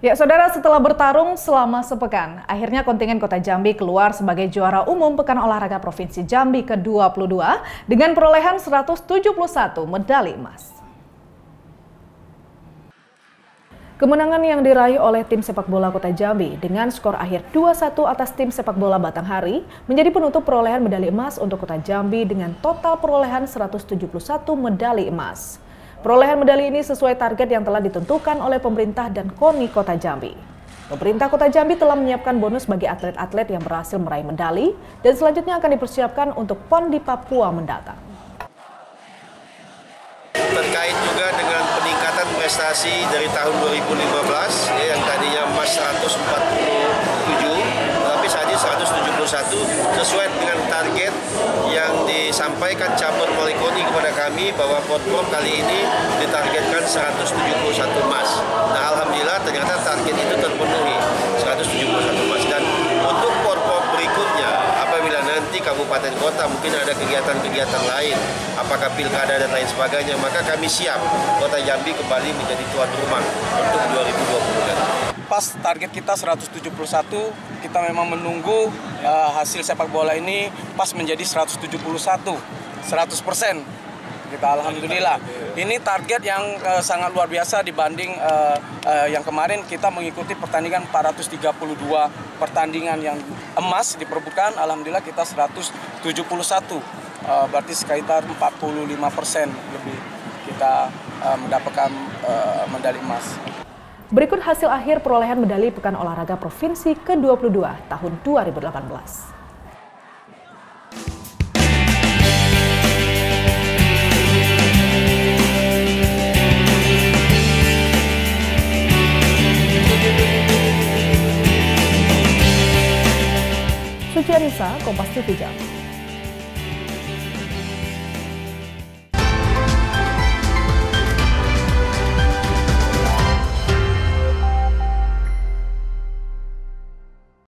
Ya, saudara, setelah bertarung selama sepekan, akhirnya kontingen Kota Jambi keluar sebagai juara umum Pekan Olahraga Provinsi Jambi ke-22 dengan perolehan 171 medali emas. Kemenangan yang diraih oleh tim sepak bola Kota Jambi dengan skor akhir 2-1 atas tim sepak bola Batanghari menjadi penutup perolehan medali emas untuk Kota Jambi dengan total perolehan 171 medali emas. Perolehan medali ini sesuai target yang telah ditentukan oleh pemerintah dan KONI Kota Jambi. Pemerintah Kota Jambi telah menyiapkan bonus bagi atlet-atlet yang berhasil meraih medali dan selanjutnya akan dipersiapkan untuk PON di Papua mendatang. Terkait juga dengan peningkatan prestasi dari tahun 2015 ya, yang tadinya emas 147 tapi saat ini 171 sesuai dengan target disampaikan cabur Malikoni kepada kami bahwa Potprom kali ini ditargetkan 171 emas. Nah Alhamdulillah ternyata target itu terpenuhi 171 emas dan untuk Potprom berikutnya apabila nanti kabupaten kota mungkin ada kegiatan-kegiatan lain apakah pilkada dan lain sebagainya maka kami siap kota Jambi kembali menjadi tuan rumah untuk 2020 pas target kita 171 kita memang menunggu uh, hasil sepak bola ini pas menjadi 171 100 persen. Kita alhamdulillah. Ini target yang uh, sangat luar biasa dibanding uh, uh, yang kemarin kita mengikuti pertandingan 432 pertandingan yang emas diperbutkan. Alhamdulillah kita 171 uh, berarti sekitar 45 persen lebih kita uh, mendapatkan uh, medali emas. Berikut hasil akhir perolehan medali Pekan Olahraga Provinsi ke-22 tahun 2018. Suci Anissa, Kompas TV Jambi.